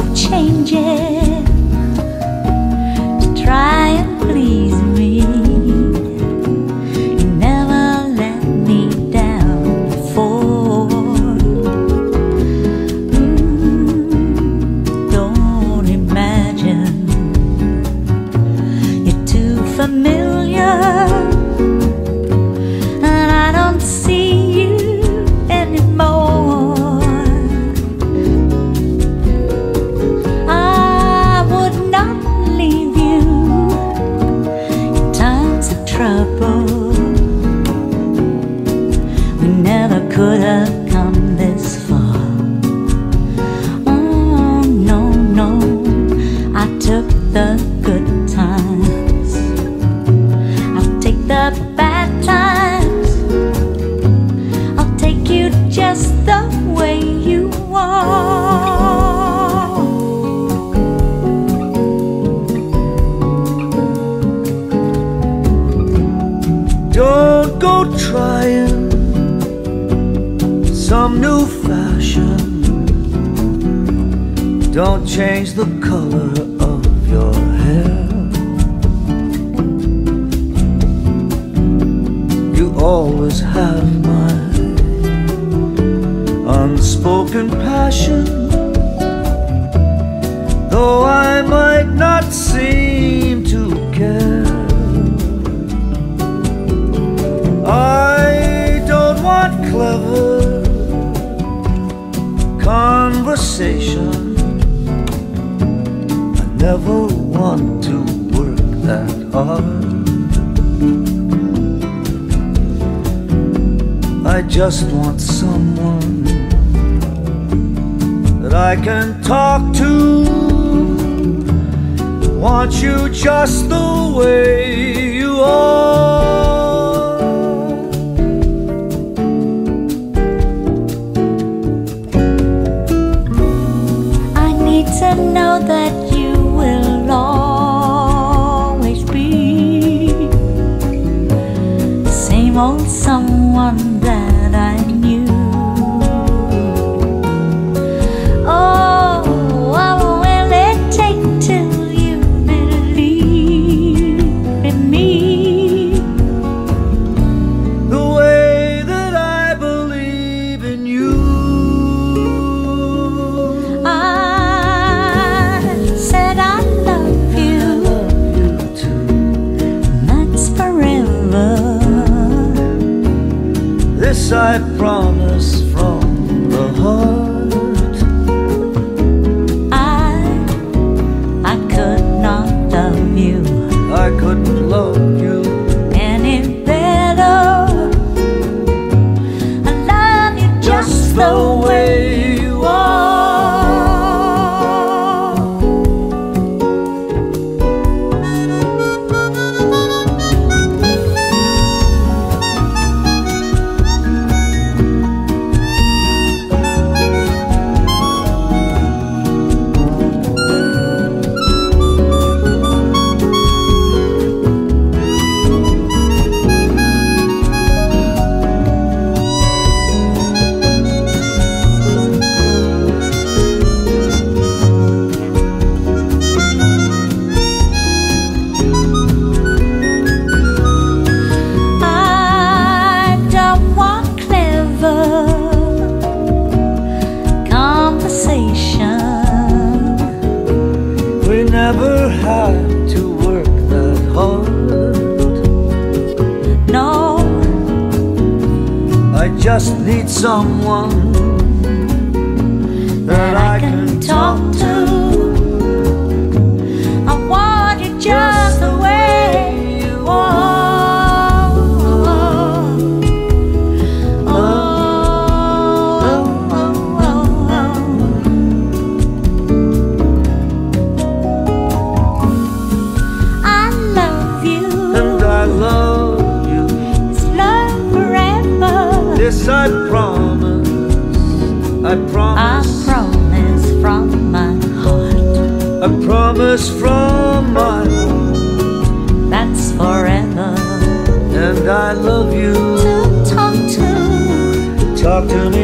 of changes. Go trying some new fashion. Don't change the color of your hair. You always have my unspoken passion. Though I might not seem to care. Never want to work that hard. I just want someone that I can talk to. Want you just the way you are. I promise just need someone that I can talk This I promise. I promise. I promise from my heart. I promise from my heart. That's forever. And I love you. To talk to. Talk to me.